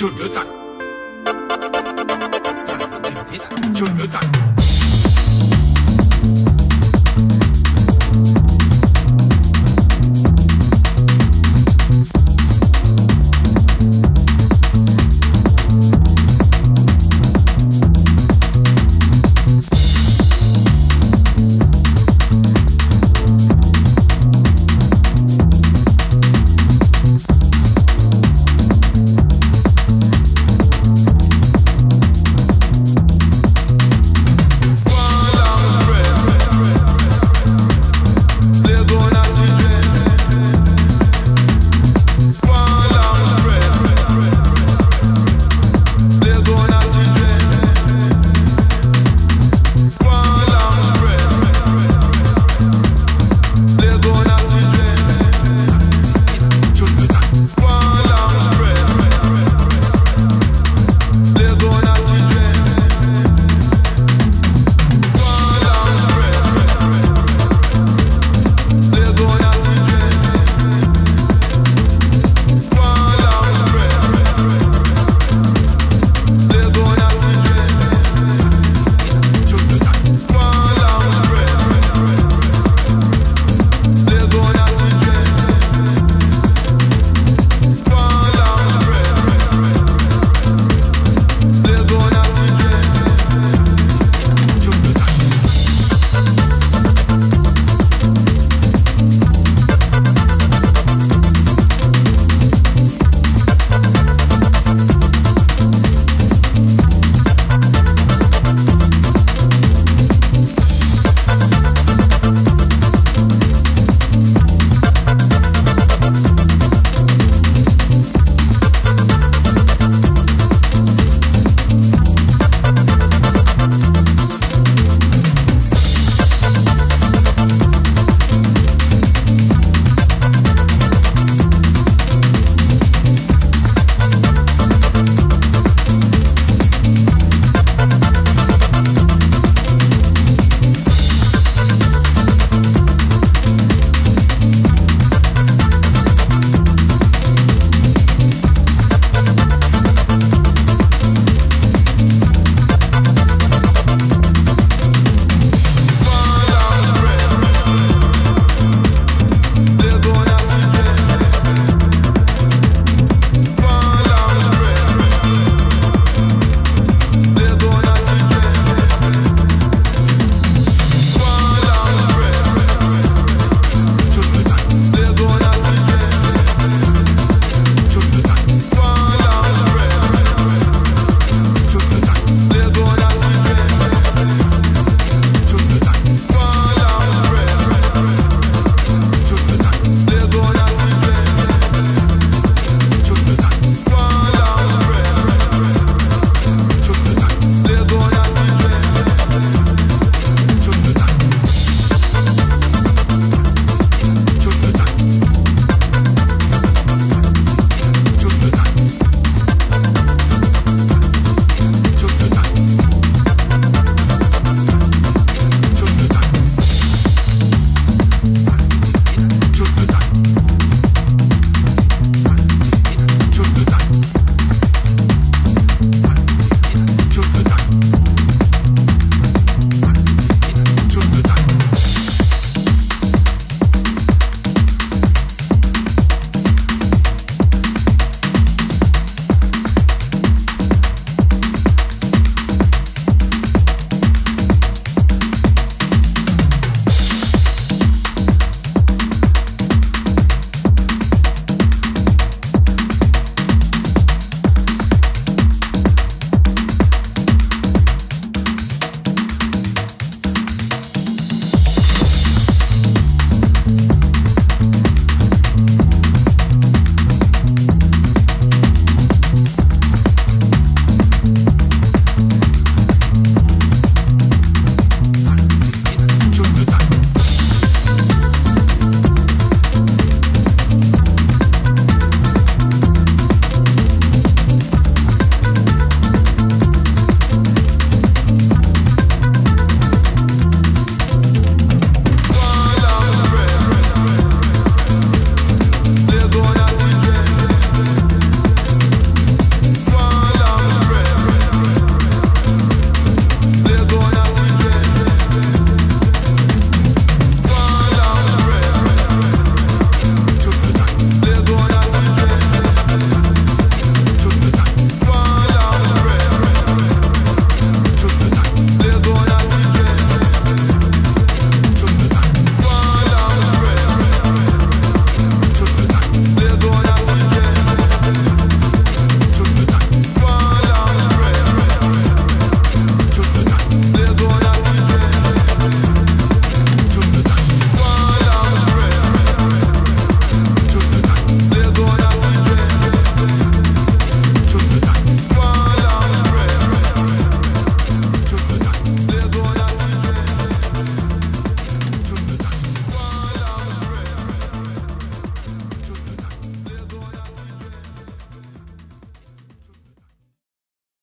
Chuột lửa tặng tặng thì thế tặng chuẩn nữa tặng